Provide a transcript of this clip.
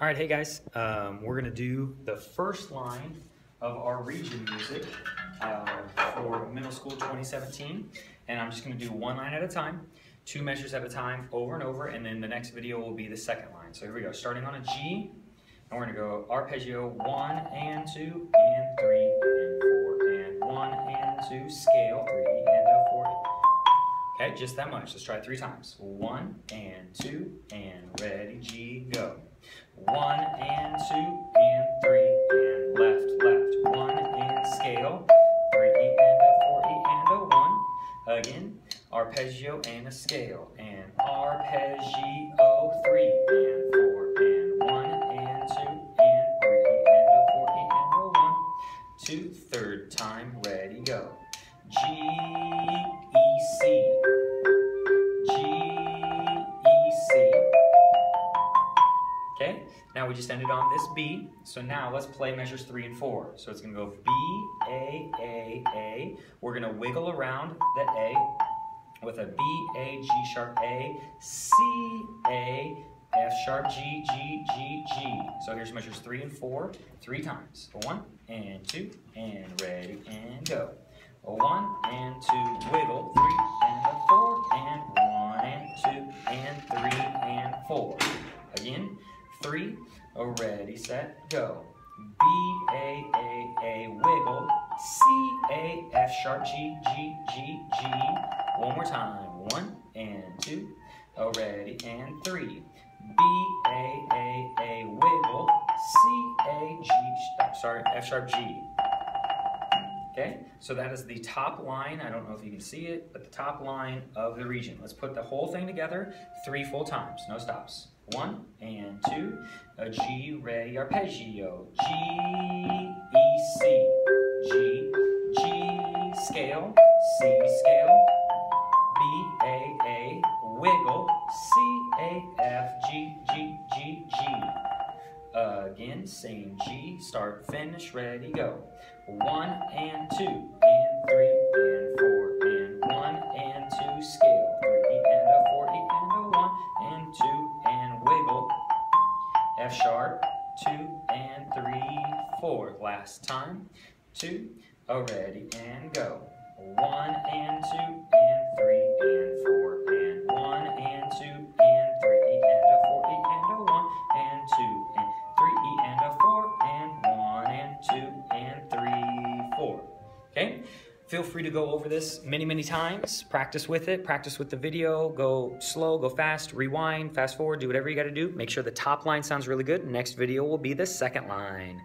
All right, hey guys, um, we're gonna do the first line of our region music uh, for middle school 2017, and I'm just gonna do one line at a time, two measures at a time, over and over, and then the next video will be the second line. So here we go, starting on a G, and we're gonna go arpeggio one and two and three and four and one and two, scale three and a four. Okay, just that much. Let's try three times. One and two and ready, G, go. One and two and three and left, left. One and scale. Three and a four and a one. Again, arpeggio and a scale. And arpeggio three and four and one and two and three and a four and a one. Two, third time, ready, go. G, now we just ended on this B. So now let's play measures three and four. So it's gonna go B, A, A, A. We're gonna wiggle around the A with a B, A, G sharp, A, C, A, F sharp, G, G, G, G. So here's measures three and four, three times. One and two, and ready, and go. One and two, wiggle, three and four, and one and two, and three and four. Oh, ready, set, go. B, A, A, A, wiggle, C, A, F sharp, G, G, G, G. One more time, one and two, oh, ready, and three. B, A, A, A, wiggle, C, A, G, oh, sorry, F sharp, G. Okay, so that is the top line. I don't know if you can see it, but the top line of the region. Let's put the whole thing together three full times, no stops. One and two, a G, ready, arpeggio. G, E, C, G, G, scale, C, scale, B, A, A, wiggle, C, A, F, G, G, G, G. Again, same G, start, finish, ready, go. One and two, and three, F sharp, two, and three, four. Last time, two, oh, ready, and go. One and two, Feel free to go over this many, many times. Practice with it, practice with the video. Go slow, go fast, rewind, fast forward, do whatever you got to do. Make sure the top line sounds really good. Next video will be the second line.